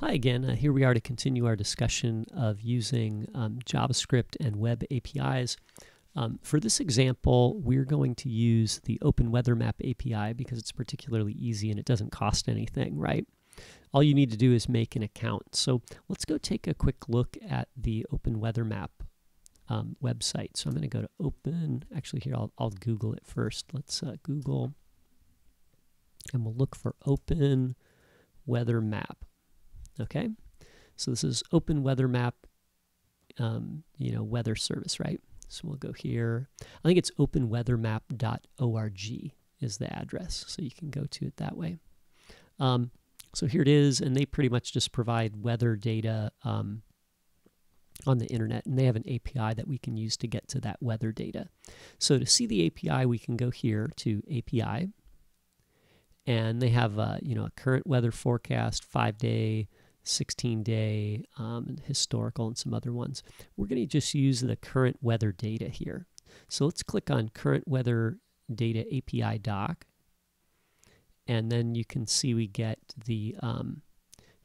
Hi again. Uh, here we are to continue our discussion of using um, JavaScript and web APIs. Um, for this example, we're going to use the Open Weather Map API because it's particularly easy and it doesn't cost anything, right? All you need to do is make an account. So let's go take a quick look at the Open Weather Map um, website. So I'm going to go to Open. Actually, here I'll, I'll Google it first. Let's uh, Google and we'll look for Open Weather Map. Okay, so this is Open Weather Map, um, you know, weather service, right? So we'll go here. I think it's openweathermap.org is the address, so you can go to it that way. Um, so here it is, and they pretty much just provide weather data um, on the internet, and they have an API that we can use to get to that weather data. So to see the API, we can go here to API, and they have uh, you know a current weather forecast, five day, 16 day, um, historical, and some other ones. We're going to just use the current weather data here. So let's click on current weather data API doc. And then you can see we get the, um,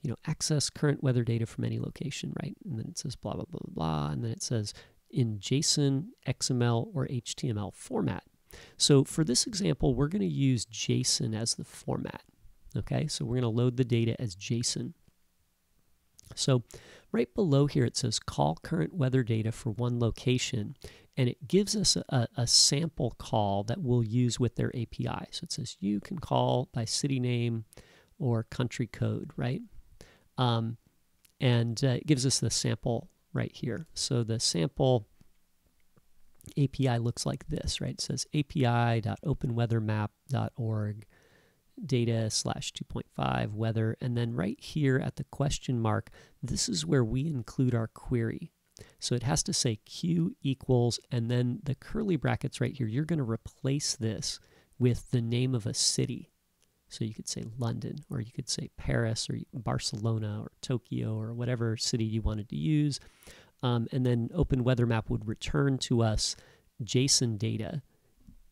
you know, access current weather data from any location, right? And then it says blah, blah, blah, blah, blah. And then it says in JSON, XML, or HTML format. So for this example, we're going to use JSON as the format. Okay, so we're going to load the data as JSON. So right below here it says call current weather data for one location and it gives us a, a, sample call that we'll use with their API. So it says you can call by city name or country code, right? Um, and uh, it gives us the sample right here. So the sample API looks like this, right? It says api.openweathermap.org data slash 2.5 weather. And then right here at the question mark this is where we include our query. So it has to say q equals and then the curly brackets right here you're going to replace this with the name of a city. So you could say london or you could say paris or barcelona or tokyo or whatever city you wanted to use. Um, and then open weather map would return to us json data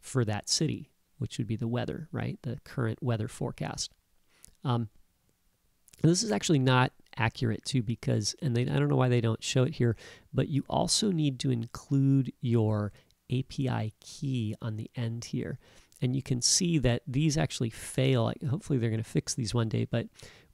for that city which would be the weather, right? The current weather forecast. Um, this is actually not accurate too because, and they, I don't know why they don't show it here, but you also need to include your API key on the end here. And you can see that these actually fail. Hopefully they're going to fix these one day, but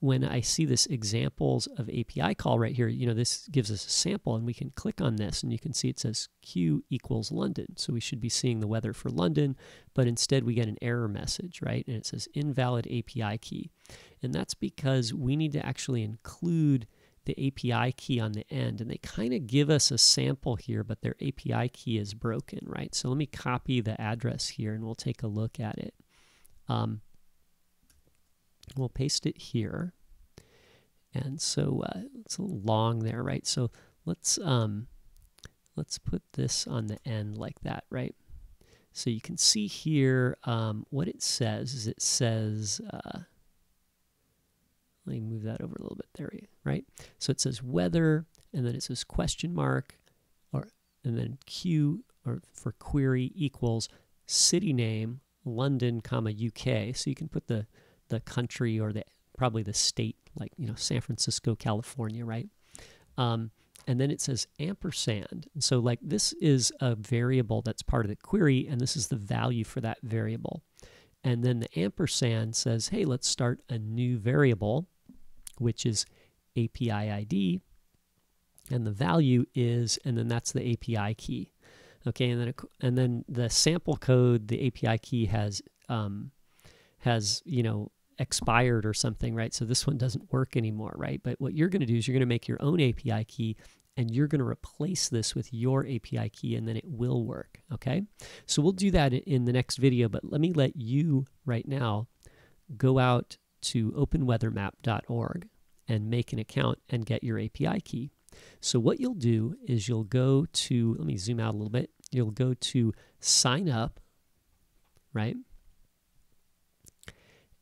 when I see this examples of API call right here, you know, this gives us a sample and we can click on this and you can see it says Q equals London. So we should be seeing the weather for London, but instead we get an error message, right? And it says invalid API key. And that's because we need to actually include the API key on the end and they kind of give us a sample here, but their API key is broken, right? So let me copy the address here and we'll take a look at it. Um, We'll paste it here. And so uh, it's a little long there, right? So let's um, let's put this on the end like that, right? So you can see here um, what it says is it says, uh, let me move that over a little bit there, right? So it says weather, and then it says question mark, or and then Q or for query equals city name London, comma UK. So you can put the the country or the probably the state, like you know San Francisco, California, right? Um, and then it says ampersand. And so like this is a variable that's part of the query, and this is the value for that variable. And then the ampersand says, hey, let's start a new variable, which is API ID, and the value is, and then that's the API key. Okay, and then and then the sample code, the API key has um, has you know expired or something, right? So this one doesn't work anymore, right? But what you're going to do is you're going to make your own API key and you're going to replace this with your API key and then it will work, okay? So we'll do that in the next video, but let me let you right now go out to openweathermap.org and make an account and get your API key. So what you'll do is you'll go to, let me zoom out a little bit, you'll go to sign up, right?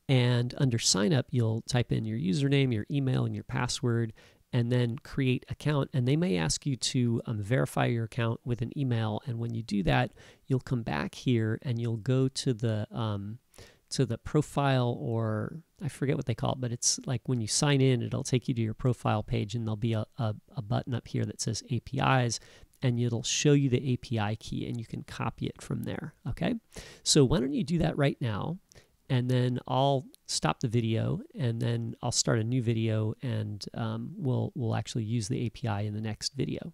And under sign up, you'll type in your username, your email, and your password, and then create account. And they may ask you to um, verify your account with an email. And when you do that, you'll come back here and you'll go to the um, to the profile or I forget what they call it, but it's like when you sign in, it'll take you to your profile page and there'll be a, a, a button up here that says APIs and it'll show you the API key and you can copy it from there. Okay. So why don't you do that right now? And then I'll stop the video and then I'll start a new video and um, we'll, we'll actually use the API in the next video.